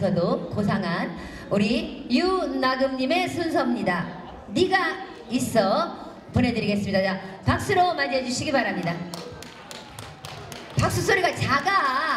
하면서도 고상한 우리 유나금님의 순서입니다. 네가 있어 보내드리겠습니다. 자, 박수로 맞이해 주시기 바랍니다. 박수 소리가 작아.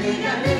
minha.